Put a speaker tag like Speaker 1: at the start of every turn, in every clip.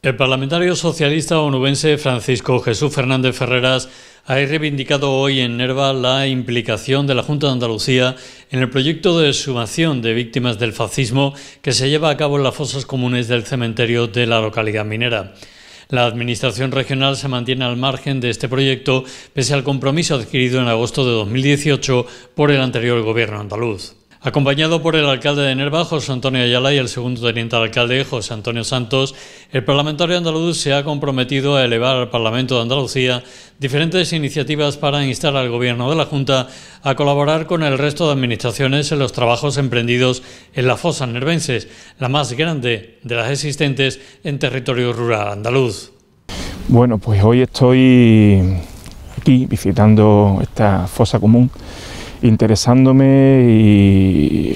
Speaker 1: El parlamentario socialista onubense Francisco Jesús Fernández Ferreras ha reivindicado hoy en Nerva la implicación de la Junta de Andalucía en el proyecto de sumación de víctimas del fascismo que se lleva a cabo en las fosas comunes del cementerio de la localidad minera. La Administración regional se mantiene al margen de este proyecto pese al compromiso adquirido en agosto de 2018 por el anterior gobierno andaluz. Acompañado por el alcalde de Nerva, José Antonio Ayala, y el segundo teniente alcalde, José Antonio Santos, el parlamentario andaluz se ha comprometido a elevar al Parlamento de Andalucía diferentes iniciativas para instar al Gobierno de la Junta a colaborar con el resto de administraciones en los trabajos emprendidos en las fosas nervenses, la más grande de las existentes en territorio rural andaluz.
Speaker 2: Bueno, pues hoy estoy aquí visitando esta fosa común interesándome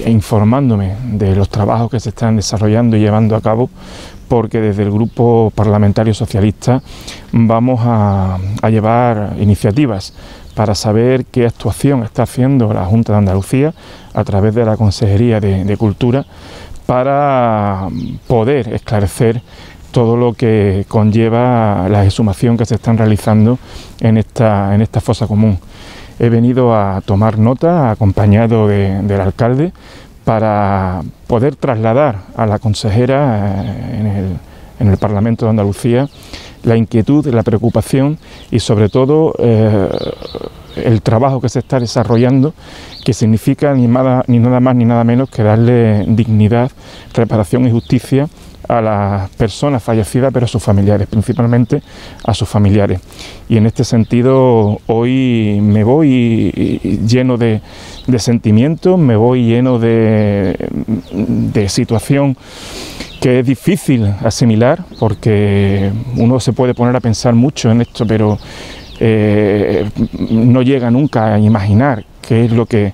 Speaker 2: e informándome de los trabajos que se están desarrollando y llevando a cabo, porque desde el Grupo Parlamentario Socialista vamos a, llevar iniciativas para saber qué actuación está haciendo la Junta de Andalucía a través de la Consejería de, Cultura para poder esclarecer todo lo que conlleva la exhumación que se están realizando en esta, en esta fosa común he venido a tomar nota acompañado del alcalde para poder trasladar a la consejera eh, en el, Parlamento de Andalucía la inquietud, la preocupación y sobre todo eh, el trabajo que se está desarrollando, que significa ni, ni nada más ni nada menos que darle dignidad, reparación y justicia a las personas fallecidas, pero a sus familiares, principalmente a sus familiares. Y en este sentido, hoy me voy lleno de, sentimientos, me voy lleno de, situación que es difícil asimilar, porque uno se puede poner a pensar mucho en esto, pero eh, no llega nunca a imaginar qué es lo que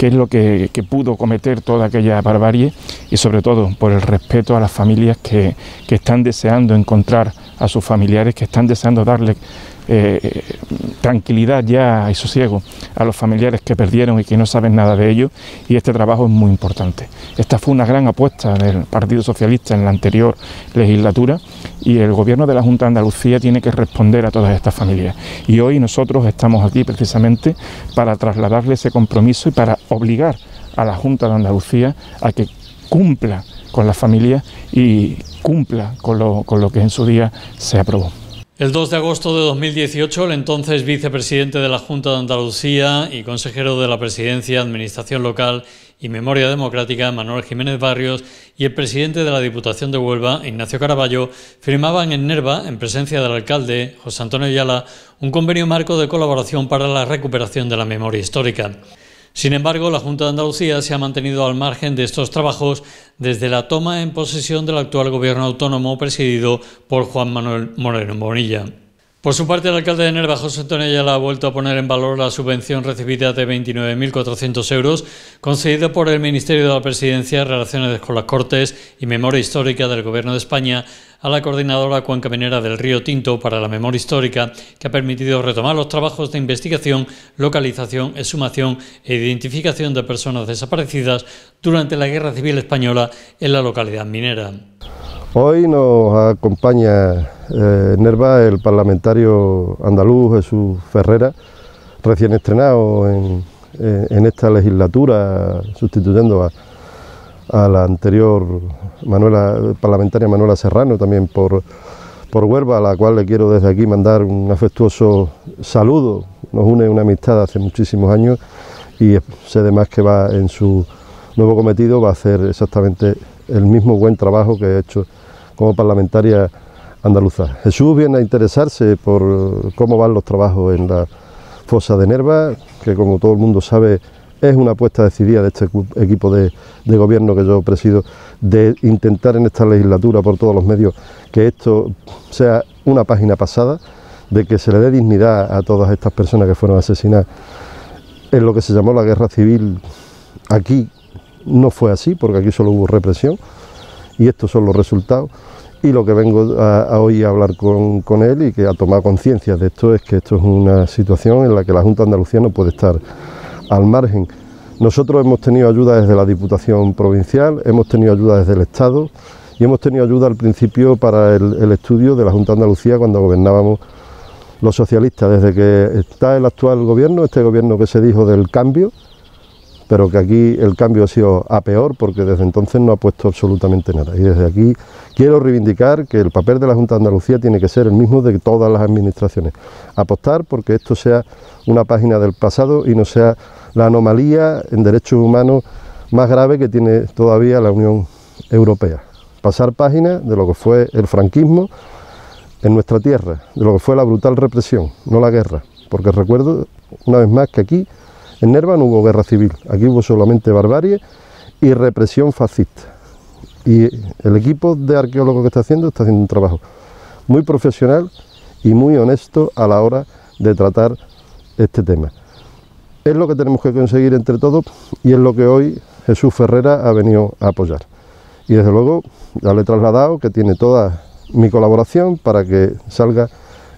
Speaker 2: qué es lo que, pudo cometer toda aquella barbarie y sobre todo por el respeto a las familias que, que están deseando encontrar a sus familiares, que están deseando darle eh, tranquilidad ya y sosiego a los familiares que perdieron y que no saben nada de ello y este trabajo es muy importante. Esta fue una gran apuesta del Partido Socialista en la anterior legislatura y el Gobierno de la Junta de Andalucía tiene que responder a todas estas familias. Y hoy nosotros estamos aquí precisamente para trasladarle ese compromiso y para obligar a la Junta de Andalucía a que cumpla con las familias y cumpla con lo, con lo que en su día se aprobó.
Speaker 1: El 2 de agosto de 2018, el entonces vicepresidente de la Junta de Andalucía y consejero de la Presidencia, Administración Local y Memoria Democrática, Manuel Jiménez Barrios, y el presidente de la Diputación de Huelva, Ignacio Caraballo, firmaban en Nerva, en presencia del alcalde, José Antonio Ayala, un convenio marco de colaboración para la recuperación de la memoria histórica. Sin embargo, la Junta de Andalucía se ha mantenido al margen de estos trabajos desde la toma en posesión del actual gobierno autónomo presidido por Juan Manuel Moreno Bonilla. Por su parte, el alcalde de Nerva, José Antonio Ayala, ha vuelto a poner en valor la subvención recibida de 29.400 euros concedida por el Ministerio de la Presidencia, Relaciones con las Cortes y Memoria Histórica del Gobierno de España a la coordinadora cuenca minera del Río Tinto para la memoria histórica, que ha permitido retomar los trabajos de investigación, localización, exhumación e identificación de personas desaparecidas durante la Guerra Civil Española en la localidad minera.
Speaker 3: Hoy nos acompaña eh, Nerva el parlamentario andaluz Jesús Ferrera, recién estrenado en, esta legislatura, sustituyendo a, la anterior parlamentaria Manuela Serrano, también por, por Huelva, a la cual le quiero desde aquí mandar un afectuoso saludo. Nos une una amistad hace muchísimos años y sé además que va en su nuevo cometido, va a hacer exactamente el mismo buen trabajo que ha hecho como parlamentaria andaluza. Jesús viene a interesarse por cómo van los trabajos en la fosa de Nerva, que como todo el mundo sabe es una apuesta decidida de este equipo de, gobierno que yo presido, de intentar en esta legislatura por todos los medios que esto sea una página pasada, de que se le dé dignidad a todas estas personas que fueron asesinadas en lo que se llamó la guerra civil. Aquí no fue así, porque aquí solo hubo represión y estos son los resultados. Y lo que vengo a, hoy a hablar con, él y que ha tomado conciencia de esto es que esto es una situación en la que la Junta Andalucía no puede estar al margen. Nosotros hemos tenido ayuda desde la Diputación Provincial, hemos tenido ayuda desde el Estado y hemos tenido ayuda al principio para el, estudio de la Junta Andalucía cuando gobernábamos los socialistas. Desde que está el actual gobierno, este gobierno que se dijo del cambio, pero que aquí el cambio ha sido a peor porque desde entonces no ha puesto absolutamente nada. Y desde aquí quiero reivindicar que el papel de la Junta de Andalucía tiene que ser el mismo de todas las administraciones. Apostar porque esto sea una página del pasado y no sea la anomalía en derechos humanos más grave que tiene todavía la Unión Europea pasar página de lo que fue el franquismo en nuestra tierra, de lo que fue la brutal represión, no la guerra, porque recuerdo una vez más que aquí en Nerva no hubo guerra civil, aquí hubo solamente barbarie y represión fascista. Y el equipo de arqueólogos que está haciendo está haciendo un trabajo muy profesional y muy honesto a la hora de tratar este tema. Es lo que tenemos que conseguir entre todos y es lo que hoy Jesús Ferrera ha venido a apoyar y desde luego ya le he trasladado que tiene toda mi colaboración para que salga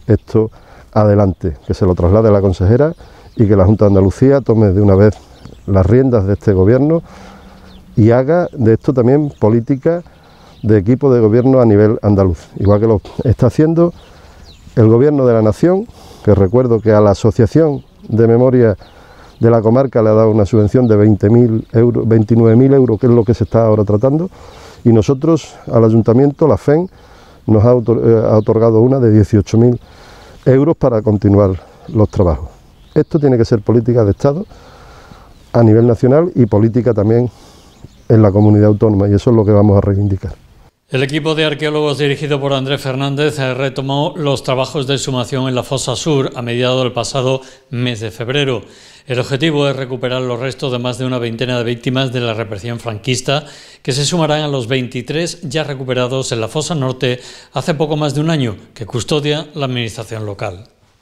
Speaker 3: esto adelante, que se lo traslade a la consejera y que la Junta de Andalucía tome de una vez las riendas de este gobierno y haga de esto también política de equipo de gobierno a nivel andaluz, igual que lo está haciendo el gobierno de la nación, que recuerdo que a la Asociación de Memoria de la comarca le ha dado una subvención de 20.000 euros, 29.000 euros, que es lo que se está ahora tratando, y nosotros al ayuntamiento, la FEN, nos ha, eh, otorgado una de 18.000 euros para continuar los trabajos. Esto tiene que ser política de Estado a nivel nacional y política también en la comunidad autónoma y eso es lo que vamos a reivindicar.
Speaker 1: El equipo de arqueólogos dirigido por Andrés Fernández retomó los trabajos de sumación en la fosa sur a mediados del pasado mes de febrero. El objetivo es recuperar los restos de más de una veintena de víctimas de la represión franquista, que se sumarán a los 23 ya recuperados en la fosa norte hace poco más de un año, que custodia la Administración local.